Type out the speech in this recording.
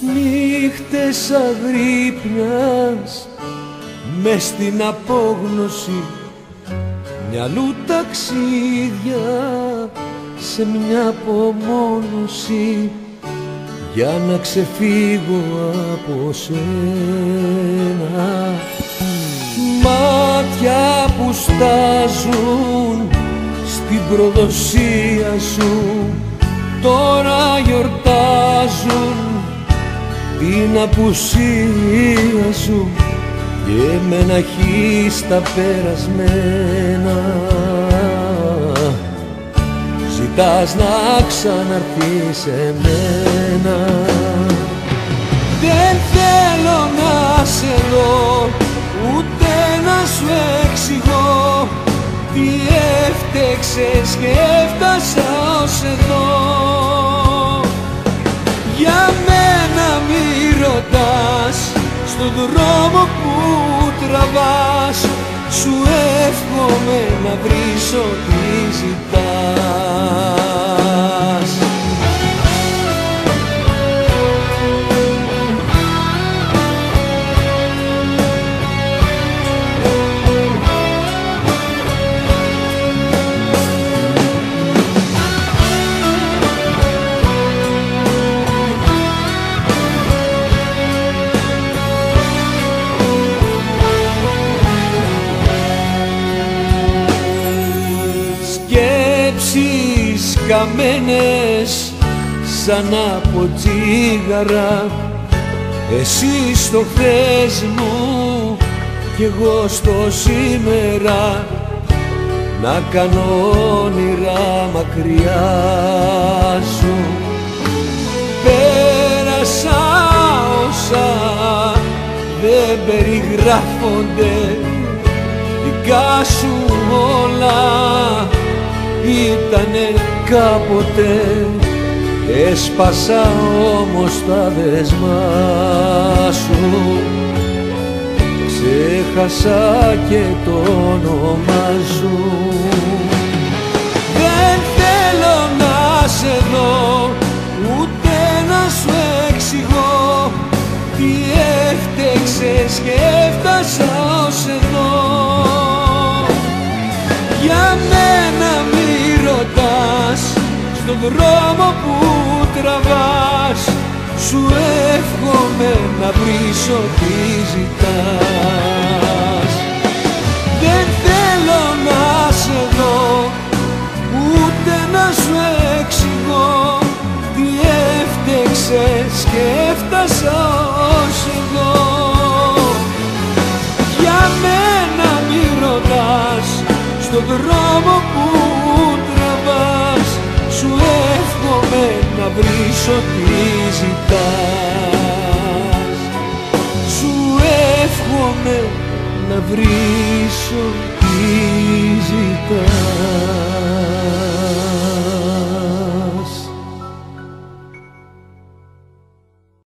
νύχτες αγρύπνιας μες στην απόγνωση μυαλού ταξίδια σε μια απομόνωση για να ξεφύγω από σένα. Μάτια που στάζουν στην προδοσία σου τώρα την απουσία σου και με ένα στα περασμένα. Ζητάς να ξαναρθείς σε μένα Δεν θέλω να σε δω ούτε να σου εξηγώ. Τι έφτεξες και έφτασα ως εδώ. Για μένα μη ρωτάς στον δρόμο που τραβάς σου εύχομαι να βρεις καμένες σαν από τσίγαρα εσύ στο χθες μου κι εγώ στο σήμερα να κάνω όνειρα μακριά σου. Πέρασα όσα δεν περιγράφονται δικά σου όλα ήτανε κάποτε. Έσπασα όμως τα δεσμά σου. Ξέχασα και το όνομα σου. Δεν θέλω να σε δω ούτε να σου εξηγώ. Τι έφτεξες και έφτασα στον δρόμο που τραβάς σου εύχομαι να βρεις ό,τι ζητάς. Δεν θέλω να σε δω ούτε να σου εξηγώ τι έφτεξες και έφτασα ως εδώ Για μένα μη ρωτάς στον δρόμο πίσω ζητάς. Σου εύχομαι να βρεις ό,τι ζητάς.